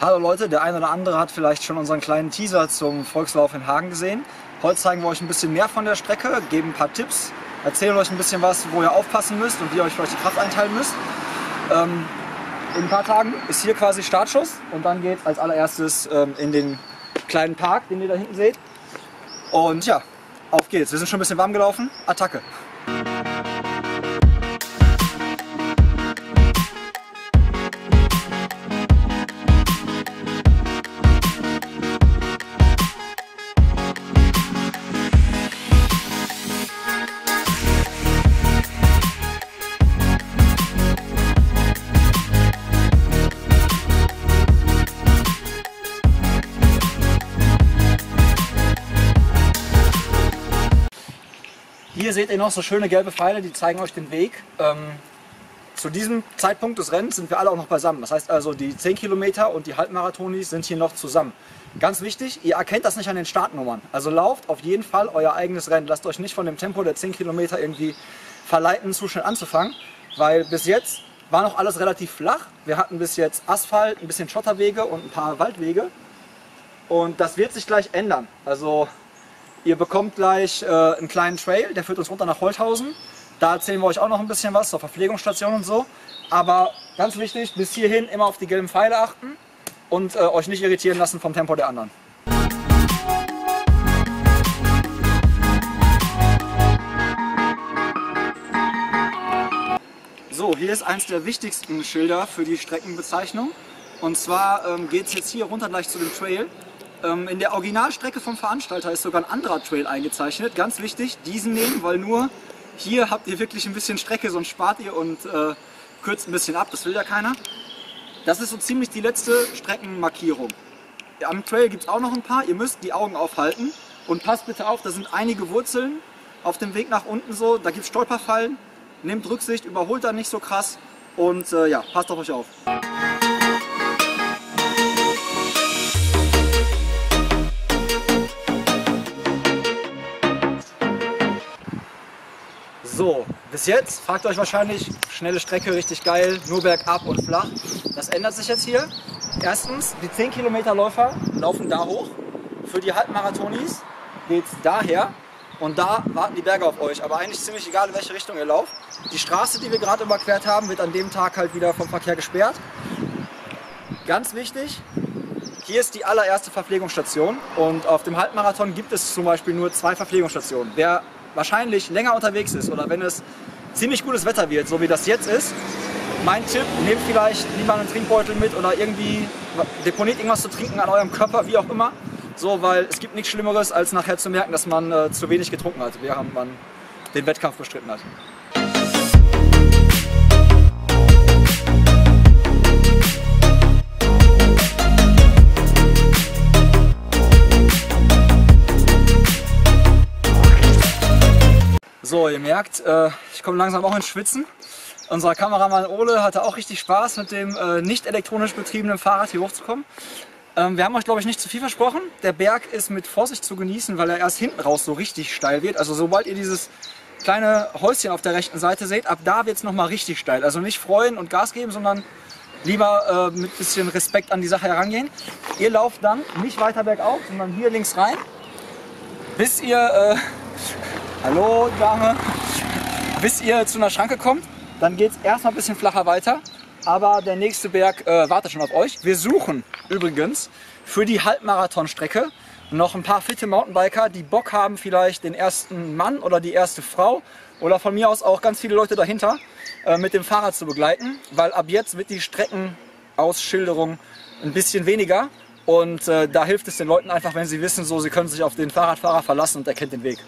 Hallo Leute, der eine oder andere hat vielleicht schon unseren kleinen Teaser zum Volkslauf in Hagen gesehen. Heute zeigen wir euch ein bisschen mehr von der Strecke, geben ein paar Tipps, erzählen euch ein bisschen was, wo ihr aufpassen müsst und wie ihr euch vielleicht die Kraft einteilen müsst. Ähm, in ein paar Tagen ist hier quasi Startschuss und dann geht als allererstes ähm, in den kleinen Park, den ihr da hinten seht. Und ja, auf geht's. Wir sind schon ein bisschen warm gelaufen. Attacke! Seht ihr noch so schöne gelbe Pfeile, die zeigen euch den Weg. Ähm, zu diesem Zeitpunkt des Rennens sind wir alle auch noch beisammen. Das heißt also, die 10 Kilometer und die Halbmarathonis sind hier noch zusammen. Ganz wichtig, ihr erkennt das nicht an den Startnummern. Also lauft auf jeden Fall euer eigenes Rennen. Lasst euch nicht von dem Tempo der 10 Kilometer irgendwie verleiten, zu schnell anzufangen. Weil bis jetzt war noch alles relativ flach. Wir hatten bis jetzt Asphalt, ein bisschen Schotterwege und ein paar Waldwege. Und das wird sich gleich ändern. Also Ihr bekommt gleich äh, einen kleinen Trail, der führt uns runter nach Holthausen. Da erzählen wir euch auch noch ein bisschen was zur Verpflegungsstation und so. Aber ganz wichtig, bis hierhin immer auf die gelben Pfeile achten und äh, euch nicht irritieren lassen vom Tempo der anderen. So, hier ist eins der wichtigsten Schilder für die Streckenbezeichnung. Und zwar ähm, geht es jetzt hier runter gleich zu dem Trail. Ähm, in der Originalstrecke vom Veranstalter ist sogar ein anderer Trail eingezeichnet. Ganz wichtig, diesen nehmen, weil nur hier habt ihr wirklich ein bisschen Strecke, sonst spart ihr und äh, kürzt ein bisschen ab. Das will ja keiner. Das ist so ziemlich die letzte Streckenmarkierung. Am Trail gibt es auch noch ein paar. Ihr müsst die Augen aufhalten und passt bitte auf, da sind einige Wurzeln auf dem Weg nach unten so. Da gibt es Stolperfallen. Nehmt Rücksicht, überholt da nicht so krass und äh, ja, passt auf euch auf. So, bis jetzt fragt euch wahrscheinlich, schnelle Strecke, richtig geil, nur bergab und flach. Das ändert sich jetzt hier. Erstens, die 10 Kilometer Läufer laufen da hoch. Für die Halbmarathonis geht es daher und da warten die Berge auf euch. Aber eigentlich ziemlich egal, in welche Richtung ihr lauft. Die Straße, die wir gerade überquert haben, wird an dem Tag halt wieder vom Verkehr gesperrt. Ganz wichtig, hier ist die allererste Verpflegungsstation und auf dem Halbmarathon gibt es zum Beispiel nur zwei Verpflegungsstationen. Wer wahrscheinlich länger unterwegs ist oder wenn es ziemlich gutes Wetter wird, so wie das jetzt ist, mein Tipp, nehmt vielleicht lieber einen Trinkbeutel mit oder irgendwie deponiert irgendwas zu trinken an eurem Körper, wie auch immer. So, weil es gibt nichts Schlimmeres, als nachher zu merken, dass man äh, zu wenig getrunken hat, während man den Wettkampf bestritten hat. So, ihr merkt, äh, ich komme langsam auch ins Schwitzen. Unser Kameramann Ole hatte auch richtig Spaß, mit dem äh, nicht elektronisch betriebenen Fahrrad hier hochzukommen. Ähm, wir haben euch, glaube ich, nicht zu viel versprochen. Der Berg ist mit Vorsicht zu genießen, weil er erst hinten raus so richtig steil wird. Also sobald ihr dieses kleine Häuschen auf der rechten Seite seht, ab da wird es nochmal richtig steil. Also nicht freuen und Gas geben, sondern lieber äh, mit bisschen Respekt an die Sache herangehen. Ihr lauft dann nicht weiter bergauf, sondern hier links rein, bis ihr... Äh, Hallo Dame. Bis ihr zu einer Schranke kommt, dann geht es erstmal ein bisschen flacher weiter. Aber der nächste Berg äh, wartet schon auf euch. Wir suchen übrigens für die Halbmarathonstrecke noch ein paar fitte Mountainbiker, die Bock haben, vielleicht den ersten Mann oder die erste Frau oder von mir aus auch ganz viele Leute dahinter äh, mit dem Fahrrad zu begleiten, weil ab jetzt wird die Streckenausschilderung ein bisschen weniger und äh, da hilft es den Leuten einfach, wenn sie wissen, so sie können sich auf den Fahrradfahrer verlassen und er kennt den Weg.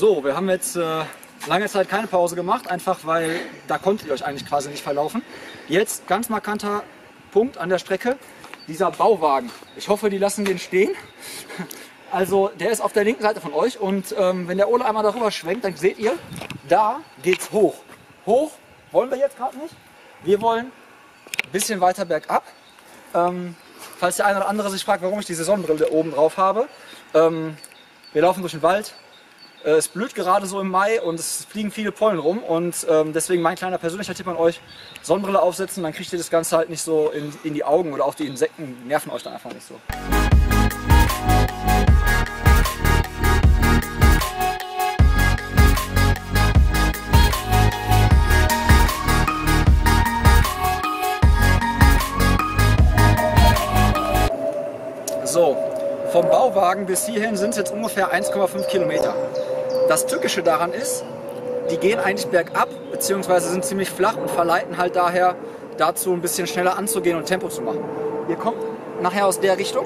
So, wir haben jetzt äh, lange Zeit keine Pause gemacht, einfach weil da konntet ihr euch eigentlich quasi nicht verlaufen. Jetzt ganz markanter Punkt an der Strecke. dieser Bauwagen. Ich hoffe, die lassen den stehen. Also der ist auf der linken Seite von euch und ähm, wenn der Ole einmal darüber schwenkt, dann seht ihr, da geht's hoch. Hoch wollen wir jetzt gerade nicht. Wir wollen ein bisschen weiter bergab. Ähm, falls der eine oder andere sich fragt, warum ich diese Sonnenbrille oben drauf habe. Ähm, wir laufen durch den Wald. Äh, es blüht gerade so im Mai und es fliegen viele Pollen rum und ähm, deswegen mein kleiner persönlicher Tipp an euch, Sonnenbrille aufsetzen, dann kriegt ihr das Ganze halt nicht so in, in die Augen oder auch die Insekten nerven euch dann einfach nicht so. So, Bauwagen bis hierhin sind es jetzt ungefähr 1,5 Kilometer. Das Tückische daran ist, die gehen eigentlich bergab, beziehungsweise sind ziemlich flach und verleiten halt daher dazu, ein bisschen schneller anzugehen und Tempo zu machen. Ihr kommt nachher aus der Richtung,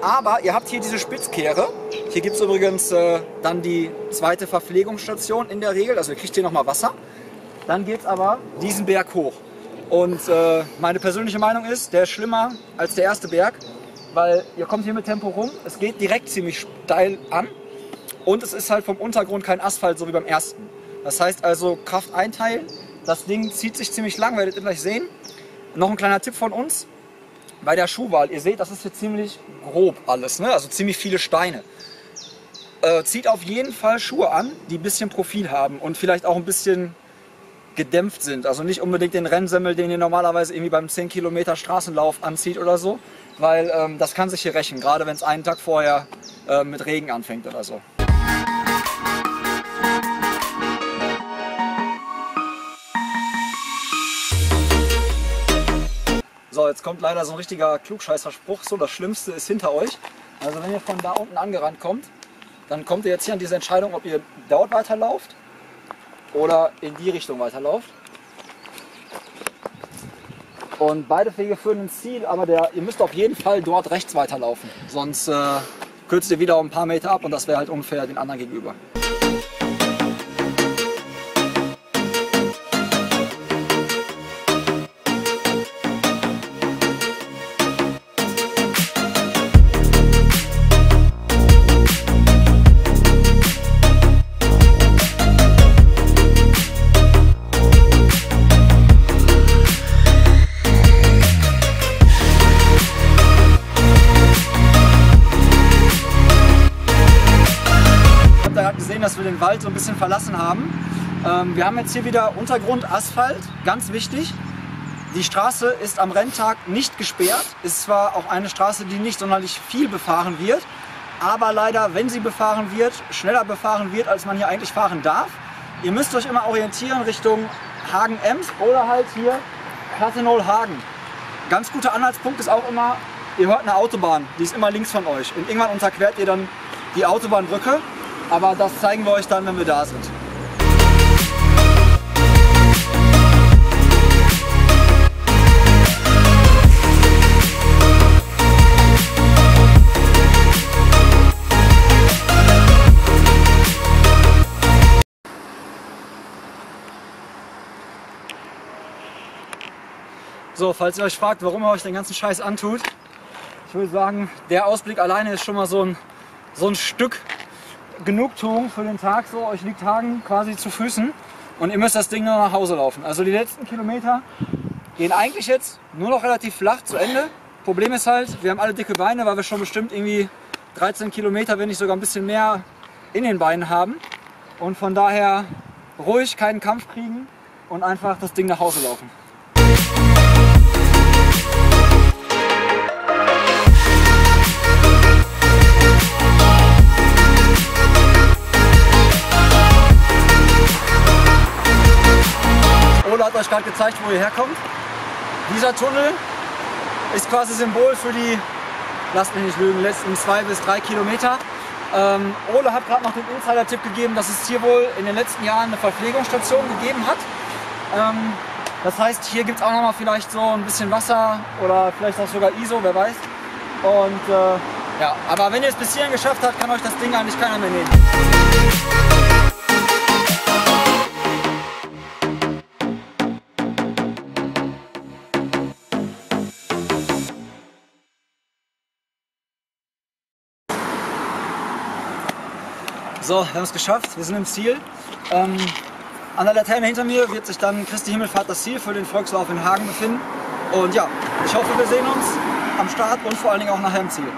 aber ihr habt hier diese Spitzkehre. Hier gibt es übrigens äh, dann die zweite Verpflegungsstation in der Regel, also ihr kriegt hier nochmal Wasser. Dann geht es aber diesen Berg hoch. Und äh, meine persönliche Meinung ist, der ist schlimmer als der erste Berg, weil ihr kommt hier mit Tempo rum, es geht direkt ziemlich steil an und es ist halt vom Untergrund kein Asphalt, so wie beim ersten. Das heißt also Kraft einteilen, das Ding zieht sich ziemlich lang, werdet ihr gleich sehen. Noch ein kleiner Tipp von uns, bei der Schuhwahl, ihr seht, das ist hier ziemlich grob alles, ne? also ziemlich viele Steine. Äh, zieht auf jeden Fall Schuhe an, die ein bisschen Profil haben und vielleicht auch ein bisschen gedämpft sind. Also nicht unbedingt den Rennsemmel, den ihr normalerweise irgendwie beim 10 Kilometer Straßenlauf anzieht oder so, weil ähm, das kann sich hier rächen, gerade wenn es einen Tag vorher äh, mit Regen anfängt oder so. So, jetzt kommt leider so ein richtiger Klugscheißerspruch. So, das Schlimmste ist hinter euch. Also wenn ihr von da unten angerannt kommt, dann kommt ihr jetzt hier an diese Entscheidung, ob ihr dort weiterlauft oder in die Richtung weiterlauft. Und beide Wege führen ins Ziel, aber der, ihr müsst auf jeden Fall dort rechts weiterlaufen. Sonst äh, kürzt ihr wieder um ein paar Meter ab und das wäre halt unfair den anderen gegenüber. Dass wir den Wald so ein bisschen verlassen haben. Ähm, wir haben jetzt hier wieder Untergrund Asphalt, ganz wichtig. Die Straße ist am Renntag nicht gesperrt, ist zwar auch eine Straße, die nicht sonderlich viel befahren wird, aber leider, wenn sie befahren wird, schneller befahren wird, als man hier eigentlich fahren darf. Ihr müsst euch immer orientieren Richtung Hagen-Ems oder halt hier Plattenol-Hagen. Ganz guter Anhaltspunkt ist auch immer, ihr hört eine Autobahn, die ist immer links von euch und irgendwann unterquert ihr dann die Autobahnbrücke aber das zeigen wir euch dann, wenn wir da sind. So, falls ihr euch fragt, warum ihr euch den ganzen Scheiß antut, ich würde sagen, der Ausblick alleine ist schon mal so ein, so ein Stück Genugtuung für den Tag. So, euch liegt Hagen quasi zu Füßen und ihr müsst das Ding nur nach Hause laufen. Also die letzten Kilometer gehen eigentlich jetzt nur noch relativ flach zu Ende. Problem ist halt, wir haben alle dicke Beine, weil wir schon bestimmt irgendwie 13 Kilometer, wenn nicht sogar ein bisschen mehr in den Beinen haben. Und von daher ruhig keinen Kampf kriegen und einfach das Ding nach Hause laufen. Ole hat euch gerade gezeigt, wo ihr herkommt. Dieser Tunnel ist quasi Symbol für die, lasst mich nicht lügen, letzten zwei bis drei Kilometer. Ähm, Ole hat gerade noch den Insider-Tipp gegeben, dass es hier wohl in den letzten Jahren eine Verpflegungsstation gegeben hat. Ähm, das heißt, hier gibt es auch noch mal vielleicht so ein bisschen Wasser oder vielleicht auch sogar ISO, wer weiß. Und äh, ja, aber wenn ihr es bis hierhin geschafft habt, kann euch das Ding eigentlich keiner mehr nehmen. So, wir haben es geschafft, wir sind im Ziel. Ähm, an der Laterne hinter mir wird sich dann Christi Himmelfahrt das Ziel für den Volkslauf in Hagen befinden. Und ja, ich hoffe, wir sehen uns am Start und vor allen Dingen auch nachher im Ziel.